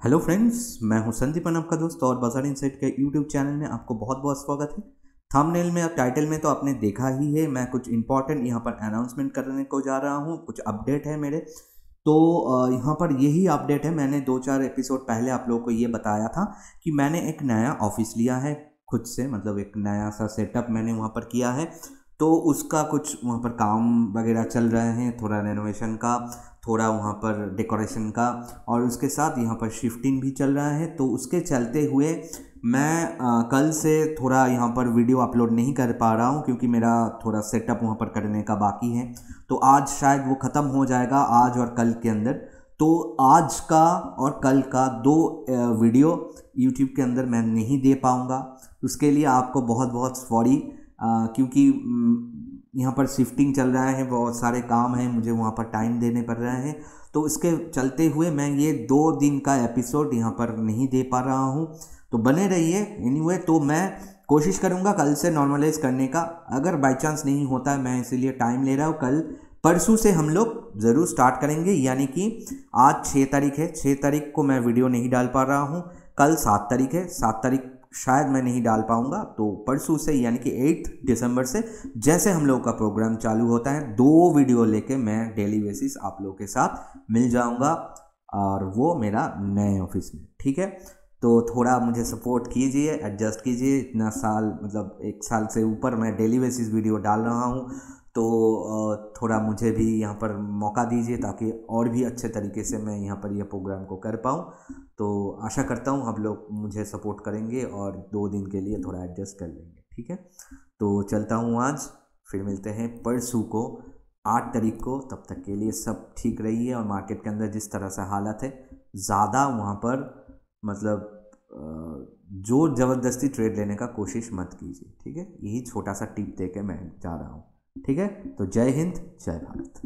Hello friends, मैं हूँ संदीपन आपका दोस्त और बाज़ार इनसाइट के यूट्यूब चैनल में आपको बहुत बहुत स्वागत है। थंबनेल में और टाइटल में तो आपने देखा ही है, मैं कुछ इंपॉर्टेंट यहाँ पर अनाउंसमेंट करने को जा रहा हूँ, कुछ अपडेट है मेरे। तो यहाँ पर यही अपडेट है, मैंने दो चार एपिसोड पहले आप लोगों को ये बताया था कि मैंने एक नया ऑफ़िस लिया है, खुद से मतलब एक नया सा सेटअप मैंने वहाँ पर किया है। तो उसका कुछ वहाँ पर काम वगैरह चल रहे हैं थोड़ा रेनोवेशन का थोड़ा वहाँ पर डेकोरेशन का और उसके साथ यहाँ पर शिफ्टिंग भी चल रहा है। तो उसके चलते हुए मैं आ, कल से थोड़ा यहाँ पर वीडियो अपलोड नहीं कर पा रहा हूँ क्योंकि मेरा थोड़ा सेटअप वहाँ पर करने का बाकी है। तो आज शायद वो ख़त्म हो जाएगा आज और कल के अंदर। तो आज का और कल का दो वीडियो यूट्यूब के अंदर मैं नहीं दे पाऊँगा। उसके लिए आपको बहुत बहुत सॉरी क्योंकि यहाँ पर शिफ्टिंग चल रहा है, बहुत सारे काम हैं, मुझे वहाँ पर टाइम देने पड़ रहे हैं। तो इसके चलते हुए मैं ये दो दिन का एपिसोड यहाँ पर नहीं दे पा रहा हूँ। तो बने रहिए। एनीवे तो मैं कोशिश करूँगा कल से नॉर्मलाइज करने का। अगर बाई चांस नहीं होता है मैं इसीलिए टाइम ले रहा हूँ। कल परसों से हम लोग ज़रूर स्टार्ट करेंगे। यानी कि आज छः तारीख है। छः तारीख को मैं वीडियो नहीं डाल पा रहा हूँ। कल सात तारीख है। सात तारीख शायद मैं नहीं डाल पाऊँगा। तो परसों से, यानी कि एट्थ दिसंबर से, जैसे हम लोग का प्रोग्राम चालू होता है, दो वीडियो लेके मैं डेली बेसिस आप लोग के साथ मिल जाऊँगा और वो मेरा नए ऑफ़िस में, ठीक है? तो थोड़ा मुझे सपोर्ट कीजिए एडजस्ट कीजिए। इतना साल मतलब एक साल से ऊपर मैं डेली बेसिस वीडियो डाल रहा हूँ। तो थोड़ा मुझे भी यहाँ पर मौका दीजिए ताकि और भी अच्छे तरीके से मैं यहाँ पर यह प्रोग्राम को कर पाऊँ। तो आशा करता हूँ आप लोग मुझे सपोर्ट करेंगे और दो दिन के लिए थोड़ा एडजस्ट कर लेंगे, ठीक है? तो चलता हूँ आज, फिर मिलते हैं परसों को, आठ तारीख को, तब तक के लिए सब ठीक रही है और मार्केट के अंदर जिस तरह से हालत है, ज़्यादा वहाँ पर मतलब ज़ोर ज़बरदस्ती ट्रेड लेने का कोशिश मत कीजिए, ठीक है? यही छोटा सा टिप दे के मैं जा रहा हूँ। ठीक है? तो जय हिंद जय भारत।